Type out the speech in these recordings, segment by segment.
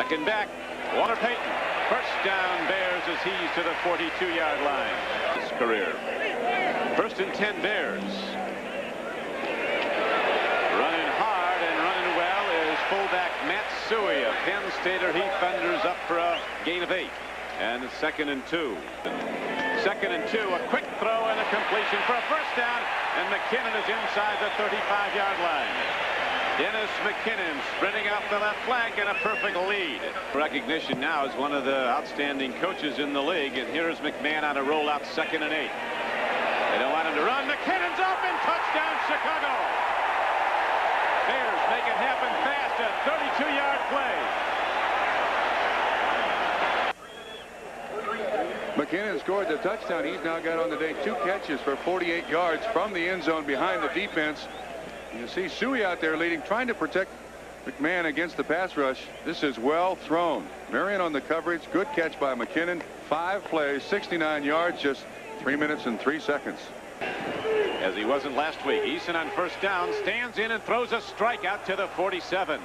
Second back, Walter Payton. First down Bears as he's to the 42-yard line. His career. First and 10 Bears. Running hard and running well is fullback Matt Suhey of Penn Stater. He thunders up for a gain of eight. And second and two. Second and two, a quick throw and a completion for a first down. And McKinnon is inside the 35-yard line. Dennis McKinnon sprinting out the left flank and a perfect lead. Recognition now as one of the outstanding coaches in the league. And here's McMahon on a rollout second and eight. They don't want him to run. McKinnon's up and touchdown Chicago. Bears make it happen fast. A 32-yard play. McKinnon scored the touchdown. He's now got on the day two catches for 48 yards from the end zone behind the defense. You see Suhey out there leading, trying to protect McMahon against the pass rush. This is well thrown. Marion on the coverage. Good catch by McKinnon. Five plays, 69 yards, just three minutes and three seconds. As he wasn't last week. Eason on first down stands in and throws a strikeout to the 47.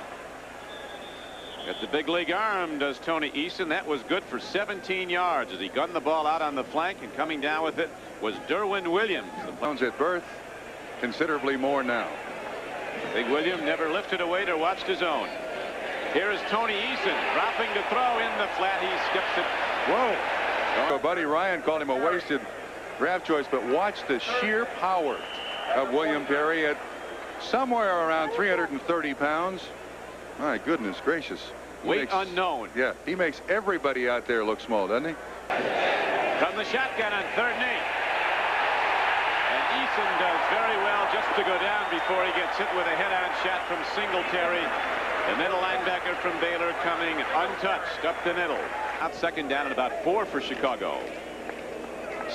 Got the big league arm does Tony Eason. That was good for 17 yards as he gunned the ball out on the flank and coming down with it was Derwin Williams. The at birth considerably more now. Big William never lifted a weight or watched his own. Here is Tony Eason dropping to throw in the flat. He skips it. Whoa. So Buddy Ryan called him a wasted draft choice, but watch the sheer power of William Perry at somewhere around 330 pounds. My goodness gracious. Weight makes, unknown. Yeah, he makes everybody out there look small, doesn't he? From the shotgun on third and eight. Eason does very well just to go down before he gets hit with a head-on shot from Singletary. The middle linebacker from Baylor coming untouched up the middle. Out second down at about four for Chicago.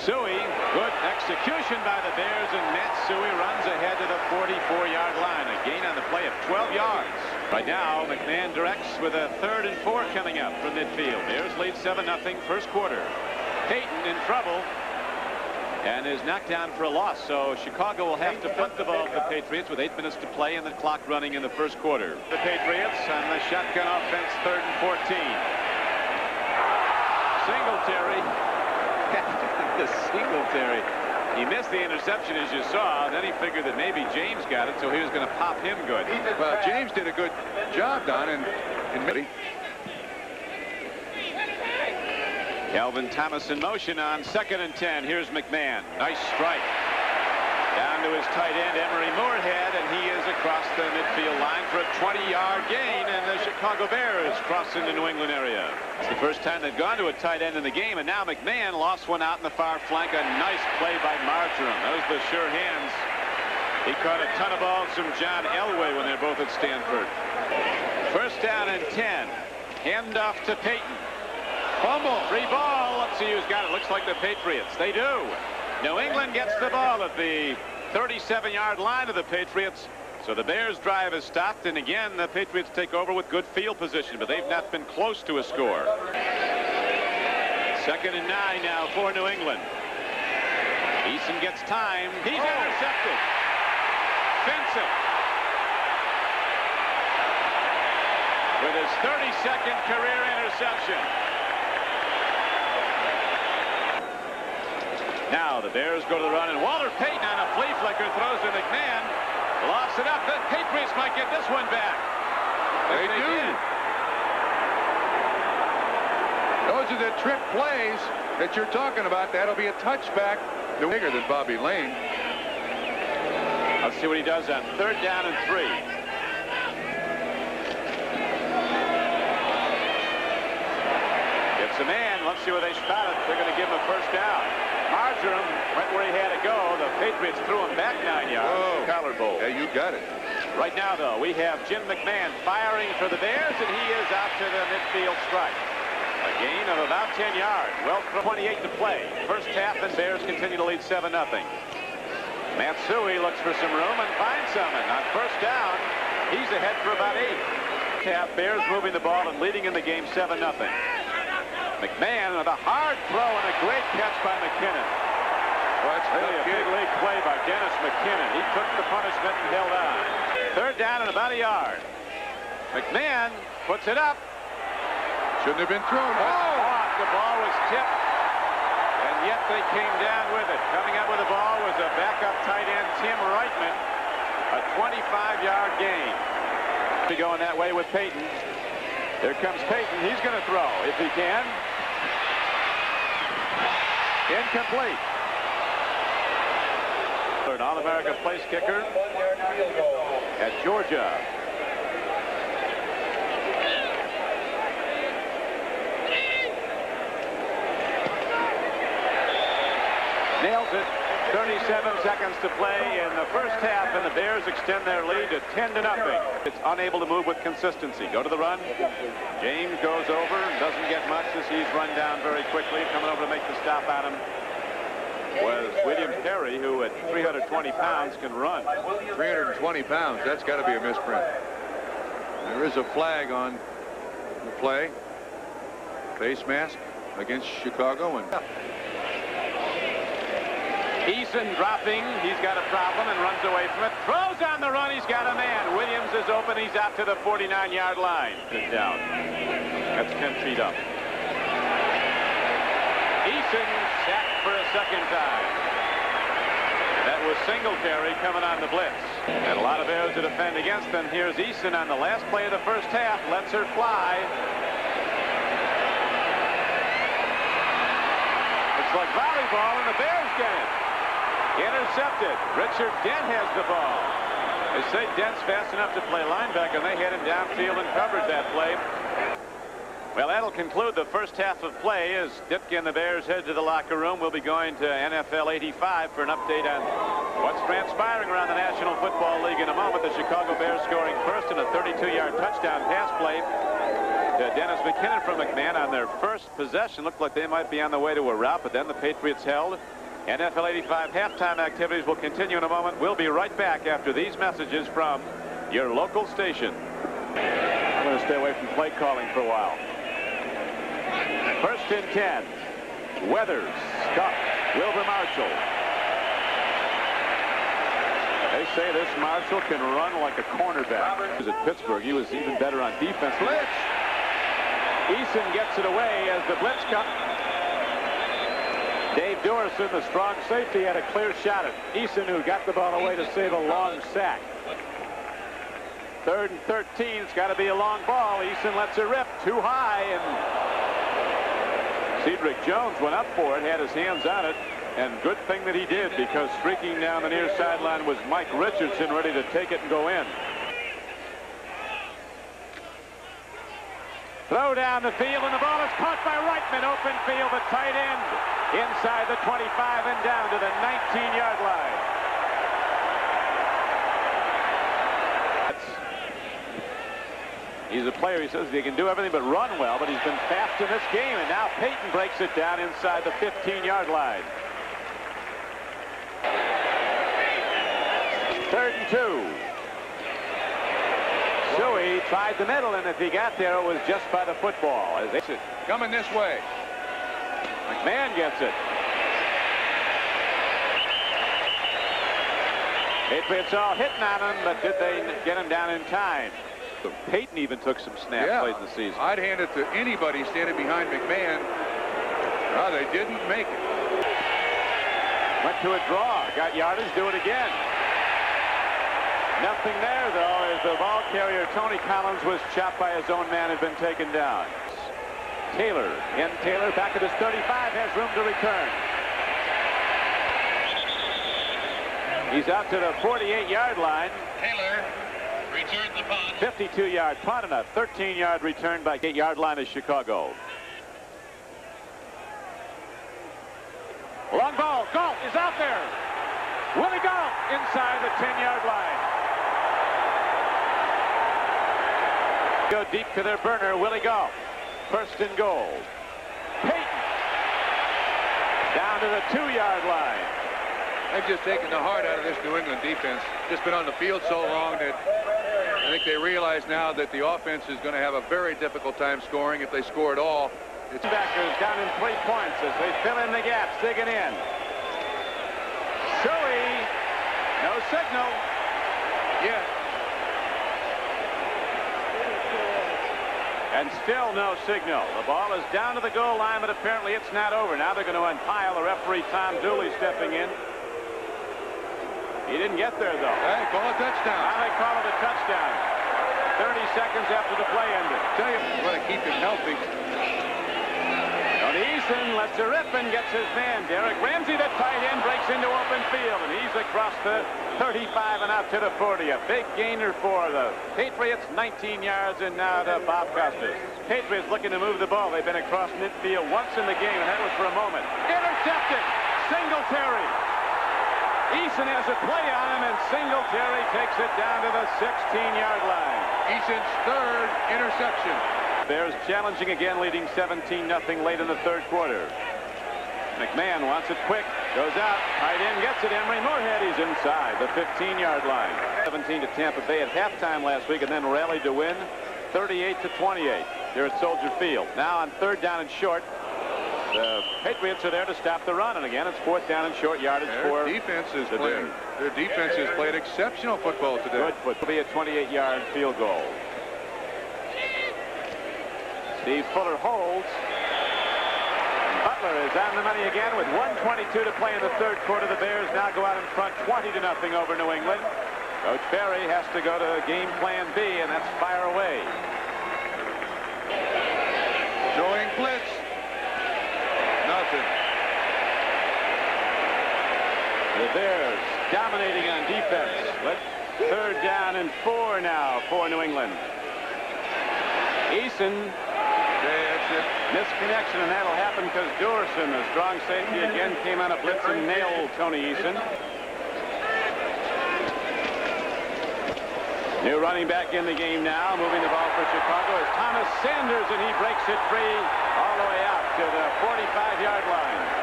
Suhey, good execution by the Bears, and Matt Suhey runs ahead to the 44-yard line. A gain on the play of 12 yards. Right now, McMahon directs with a third and four coming up from midfield. Bears lead 7-0 first quarter. Payton in trouble and is knocked down for a loss. So Chicago will have to punt the ball to the Patriots with eight minutes to play and the clock running in the first quarter. The Patriots on the shotgun offense, third and 14. Singletary. the Singletary. He missed the interception as you saw. Then he figured that maybe James got it, so he was going to pop him good. Well, James did a good job, Don, and, and Kelvin Thomas in motion on second and 10. Here's McMahon. Nice strike. Down to his tight end, Emery Moorehead, and he is across the midfield line for a 20-yard gain, and the Chicago Bears cross in the New England area. It's the first time they've gone to a tight end in the game, and now McMahon lost one out in the far flank. A nice play by Margerum. Those are the sure hands. He caught a ton of balls from John Elway when they're both at Stanford. First down and 10. Handoff to Payton. Fumble. Free ball. Let's see who's got it. Looks like the Patriots. They do. New England gets the ball at the 37-yard line of the Patriots. So the Bears drive is stopped, and again, the Patriots take over with good field position, but they've not been close to a score. Second and nine now for New England. Eason gets time. He's oh. intercepted. Vincent. With his 32nd career interception. Now the Bears go to the run, and Walter Payton on a flea flicker throws to McMahon. Lofts it up. The Patriots might get this one back. They, they do. Did. Those are the trick plays that you're talking about. That'll be a touchback. No bigger than Bobby Layne. Let's see what he does on third down and three. Gets a man. Let's see where they spot it. They're going to give him a first down. Margerum went where he had to go. The Patriots threw him back nine yards. Whoa. Collarbone. Yeah, you got it. Right now, though, we have Jim McMahon firing for the Bears, and he is out to the midfield strike. A gain of about 10 yards. Well, 28 to play. First half, and Bears continue to lead 7-0. Matt Suhey looks for some room and finds some. And on first down, he's ahead for about eight. Half, Bears moving the ball and leading in the game 7-0. McMahon with a hard throw and a great catch by McKinnon. Well, that's really a big league play by Dennis McKinnon. He took the punishment and held on. Third down and about a yard. McMahon puts it up. Shouldn't have been thrown. Oh! The ball was tipped, and yet they came down with it. Coming up with the ball was a backup tight end, Tim Wrightman. A 25-yard gain. To going that way with Payton. Here comes Payton. He's going to throw if he can. Incomplete. Third All-America place kicker at Georgia. Nails it. 37 seconds to play in the first half, and the Bears extend their lead to 10 to nothing. It's unable to move with consistency. Go to the run. James goes over, and doesn't get much as he's run down very quickly. Coming over to make the stop at him was William Perry, who at 320 pounds can run. 320 pounds. That's got to be a misprint. There is a flag on the play. Face mask against Chicago. and. Eason dropping. He's got a problem and runs away from it. Throws on the run. He's got a man. Williams is open. He's out to the 49-yard line. Sit down. That's 10 feet up. Eason sacked for a second time. That was Singletary coming on the blitz. And a lot of Bears to defend against them. Here's Eason on the last play of the first half. Lets her fly. It's like volleyball, and the Bears get it. Intercepted. Richard Dent has the ball. They say Dent's fast enough to play linebacker, and they had him downfield and covered that play. Well, that'll conclude the first half of play as Ditka and the Bears head to the locker room. We'll be going to NFL 85 for an update on what's transpiring around the National Football League in a moment. The Chicago Bears scoring first in a 32-yard touchdown pass play to Dennis McKinnon from McMahon on their first possession. Looked like they might be on the way to a rout, but then the Patriots held. NFL 85 halftime activities will continue in a moment. We'll be right back after these messages from your local station. I'm going to stay away from play calling for a while. First and 10. Weathers, Scott, Wilber Marshall. They say this Marshall can run like a cornerback. He was at Pittsburgh. He was even better on defense. Blitz! Eason gets it away as the blitz comes. Dave Duerson, the strong safety, had a clear shot at Eason, who got the ball away to save a long sack. Third and 13. It's got to be a long ball. Eason lets it rip too high, and Cedric Jones went up for it, had his hands on it, and good thing that he did because streaking down the near sideline was Mike Richardson ready to take it and go in. Throw down the field, and the ball is caught by Wrightman. Open field, the tight end inside the 25 and down to the 19-yard line. He's a player, he says he can do everything but run well, but he's been fast in this game, and now Payton breaks it down inside the 15-yard line. Third and two. Suhey tried the middle, and if he got there, it was just by the football. As they Coming this way. McMahon gets it. Patriots all hitting on him, but did they get him down in time? Payton even took some snaps yeah, late in the season. I'd hand it to anybody standing behind McMahon. No, they didn't make it. Went to a draw. Got yardage. Do it again. Nothing there, though, as the ball carrier, Tony Collins, was chopped by his own man, had been taken down. Taylor, and Taylor back at his 35, has room to return. He's out to the 48-yard line. Taylor returns the punt. 52-yard punt and a 13-yard return by 8-yard line of Chicago. Long ball. Gault is out there. Willie Gault inside the 10-yard line. Go deep to their burner, Willie Gault. First and goal. Payton. Down to the two-yard line. They've just taken the heart out of this New England defense. Just been on the field so long that I think they realize now that the offense is going to have a very difficult time scoring if they score at all. It's backers down in three points as they fill in the gaps, digging in. Suhey, no signal. And still no signal. The ball is down to the goal line, but apparently it's not over. Now they're going to unpile. The referee, Tom Dooley, stepping in. He didn't get there, though. Hey, call a touchdown. Now they call it a touchdown. 30 seconds after the play ended. Tell you, want to keep him healthy. Eason lets it rip and gets his man. Derrick Ramsey, the tight end, breaks into open field, and he's across the 35 and out to the 40. A big gainer for the Patriots, 19 yards, and now to Bob Costas. Patriots looking to move the ball. They've been across midfield once in the game, and that was for a moment. Intercepted. Singletary. Eason has a play on him, and Singletary takes it down to the 16-yard line. Eason's third interception. Bears challenging again, leading 17-0 late in the third quarter. McMahon wants it quick, goes out, tight end gets it. Emery Moorehead. he's inside the 15-yard line. 17 to Tampa Bay at halftime last week, and then rallied to win 38 to 28 here at Soldier Field. Now on third down and short, the Patriots are there to stop the run, and again, it's fourth down and short yardage Their for defense is the playing. Their defense has played exceptional football today. Good foot. Will be a 28-yard field goal. Steve Fuller holds. And is on the money again with 122 to play in the third quarter. The Bears now go out in front 20 to nothing over New England. Coach Berry has to go to game plan B, and that's fire away. Showing blitz. Nothing. The Bears dominating on defense. Let third down and four now for New England. Eason it. misconnection, and that'll happen because Duerson, the strong safety, again came on a blitz and nailed Tony Eason. New running back in the game now, moving the ball for Chicago is Thomas Sanders, and he breaks it free all the way out to the 45-yard line.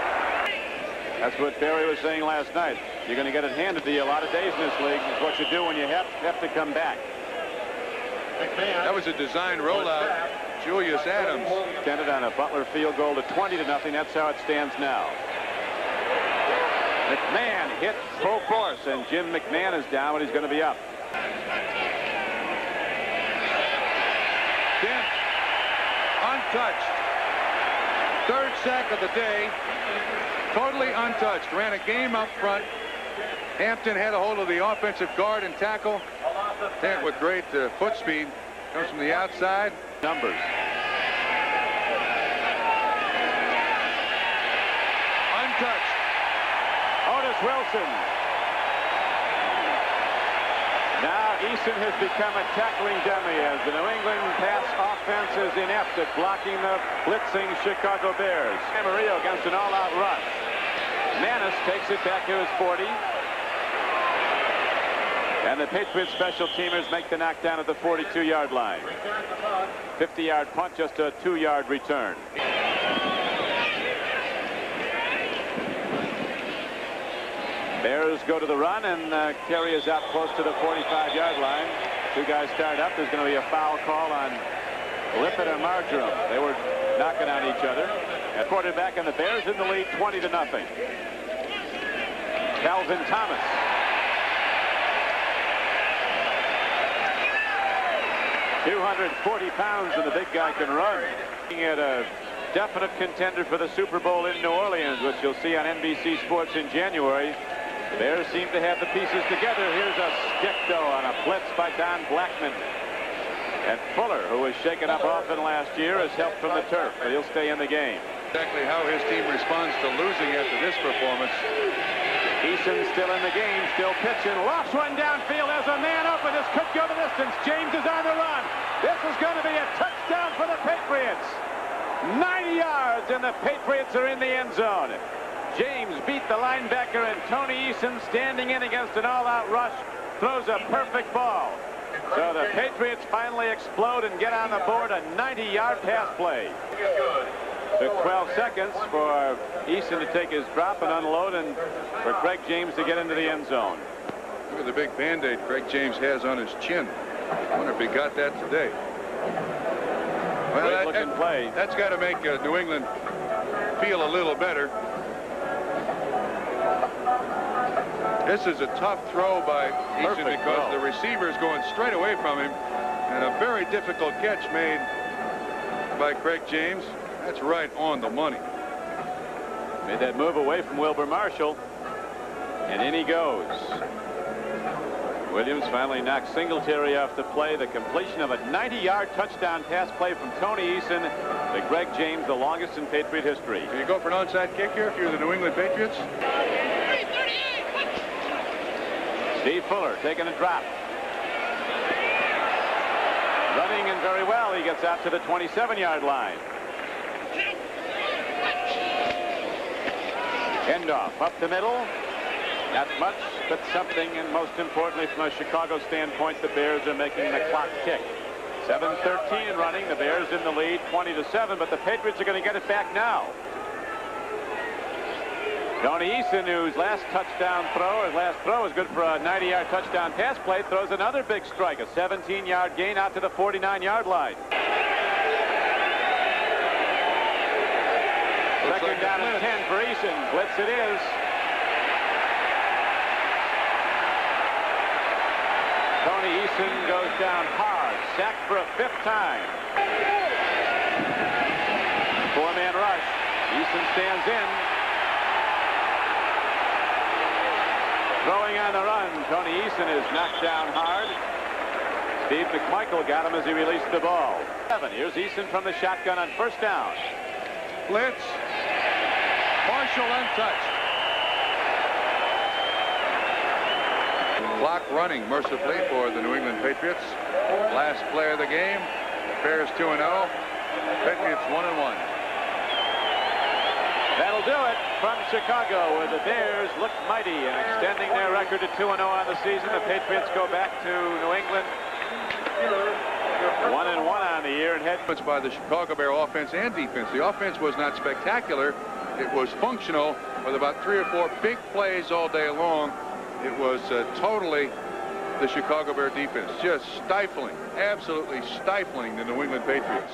That's what Berry was saying last night. You're going to get it handed to you a lot of days in this league. It's what you do when you have, have to come back. That was a design rollout. Julius Adams. Extended on a Butler field goal to 20 to nothing. That's how it stands now. McMahon hit full force, and Jim McMahon is down, but he's going to be up. Dent. Untouched. Third sack of the day. Totally untouched. Ran a game up front. Hampton had a hold of the offensive guard and tackle. Dent with great uh, foot speed. Comes from the outside. Numbers. Untouched. Now Eason has become a tackling dummy as the New England pass offense is inept at blocking the blitzing Chicago Bears. Camarillo against an all-out rush. Manis takes it back to his 40. And the Patriots special teamers make the knockdown at the 42-yard line. 50-yard punt, just a two-yard return. Bears go to the run, and uh, Kerry is out close to the 45-yard line. Two guys start up. There's going to be a foul call on Lippett and Margerum. They were knocking on each other. And quarterback and the Bears in the lead 20 to nothing. Calvin Thomas. Two hundred forty pounds, and the big guy can run. Looking At a definite contender for the Super Bowl in New Orleans, which you'll see on NBC Sports in January. The Bears seem to have the pieces together. Here's a stick, though, on a blitz by Don Blackman. And Fuller, who was shaken up often last year, has helped from the turf, but he'll stay in the game. Exactly how his team responds to losing after this performance. Eason still in the game, still pitching. Lofts one downfield. There's a man open. This could go the distance. James is on the run. This is going to be a touchdown for the Patriots. 90 yards, and the Patriots are in the end zone. James beat the linebacker, and Tony Eason, standing in against an all-out rush, throws a perfect ball. So the Patriots finally explode and get on the board a 90-yard pass play. Took 12 seconds for Eason to take his drop and unload and for Craig James to get into the end zone. Look at the big Band-Aid Craig James has on his chin. I wonder if he got that today. Well, that, that, play. has got to make uh, New England feel a little better. This is a tough throw by Eason because throw. the receiver is going straight away from him. And a very difficult catch made by Craig James. That's right on the money. Made that move away from Wilber Marshall. And in he goes. Williams finally knocks Singletary off the play. The completion of a 90-yard touchdown pass play from Tony Eason to Greg James, the longest in Patriot history. Do you go for an onside kick here if you're the New England Patriots? Steve Fuller taking a drop. Running in very well. He gets out to the 27-yard line. Hendoff up the middle. Not much, but something, and most importantly, from a Chicago standpoint, the Bears are making the clock tick. 7-13 running. The Bears in the lead, 20 to 7, but the Patriots are going to get it back now. Tony Eason, whose last touchdown throw, his last throw was good for a 90-yard touchdown pass play, throws another big strike, a 17-yard gain out to the 49-yard line. Second like down and 10 for Eason. Blitz it is. Tony Eason goes down hard, sacked for a fifth time. Four-man rush. Eason stands in. Throwing on the run, Tony Eason is knocked down hard. Steve McMichael got him as he released the ball. Seven. Here's Eason from the shotgun on first down. Blitz. Marshall untouched. Clock running mercifully for the New England Patriots. Last play of the game. Bears 2-0. Patriots 1-1. That'll do it from Chicago where the Bears look mighty and extending their record to 2-0 on the season. The Patriots go back to New England. One and one on the year and head. By the Chicago Bear offense and defense. The offense was not spectacular. It was functional with about three or four big plays all day long. It was uh, totally the Chicago Bear defense, just stifling, absolutely stifling the New England Patriots.